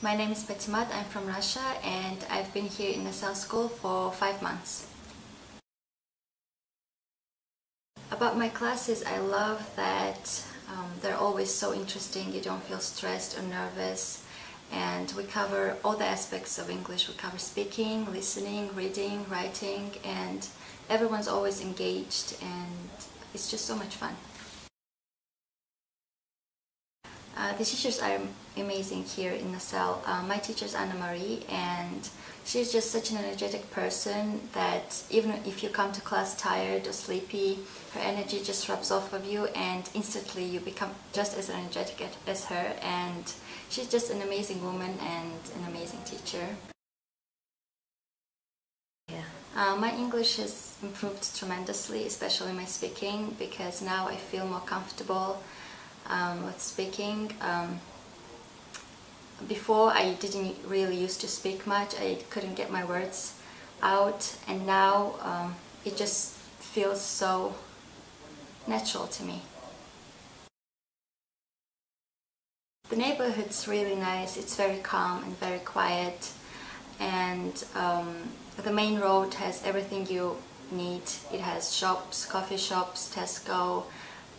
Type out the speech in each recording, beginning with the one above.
My name is Patimat, I'm from Russia and I've been here in the South School for five months. About my classes, I love that um, they're always so interesting, you don't feel stressed or nervous and we cover all the aspects of English. We cover speaking, listening, reading, writing and everyone's always engaged and it's just so much fun. Uh, the teachers are amazing here in Nacel. Uh, my teacher is Anna Marie and she's just such an energetic person that even if you come to class tired or sleepy, her energy just rubs off of you and instantly you become just as energetic as her and she's just an amazing woman and an amazing teacher. Yeah. Uh, my English has improved tremendously, especially my speaking, because now I feel more comfortable um, with speaking. Um, before I didn't really used to speak much, I couldn't get my words out and now um, it just feels so natural to me. The neighborhood's really nice, it's very calm and very quiet and um, the main road has everything you need. It has shops, coffee shops, Tesco,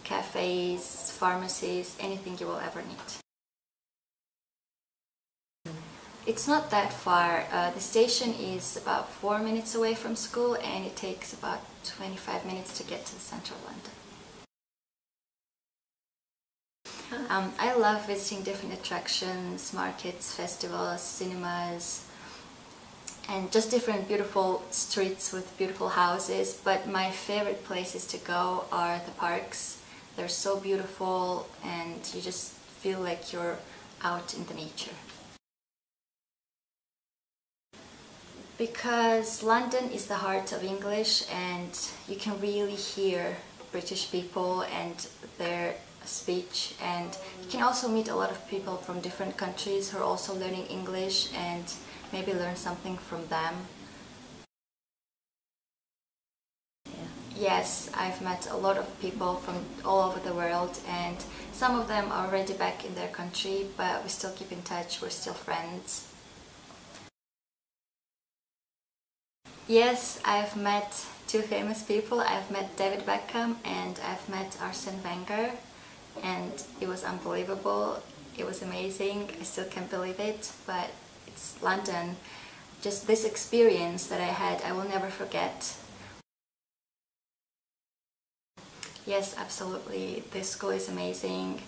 cafes, pharmacies, anything you will ever need. It's not that far. Uh, the station is about four minutes away from school and it takes about 25 minutes to get to the central London. Um, I love visiting different attractions, markets, festivals, cinemas, and just different beautiful streets with beautiful houses. But my favorite places to go are the parks. They're so beautiful and you just feel like you're out in the nature. Because London is the heart of English and you can really hear British people and their speech and you can also meet a lot of people from different countries who are also learning English and maybe learn something from them. Yes, I've met a lot of people from all over the world and some of them are already back in their country but we still keep in touch, we're still friends. Yes, I've met two famous people. I've met David Beckham and I've met Arsene Wenger and it was unbelievable. It was amazing. I still can't believe it, but it's London. Just this experience that I had, I will never forget. Yes, absolutely. This school is amazing.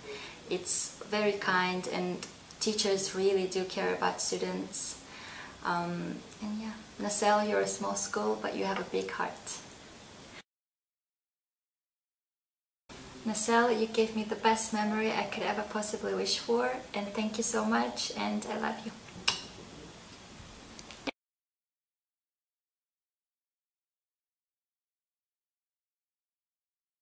It's very kind and teachers really do care about students. Um, and yeah, Nacel, you're a small school, but you have a big heart. Nacel, you gave me the best memory I could ever possibly wish for, and thank you so much, and I love you.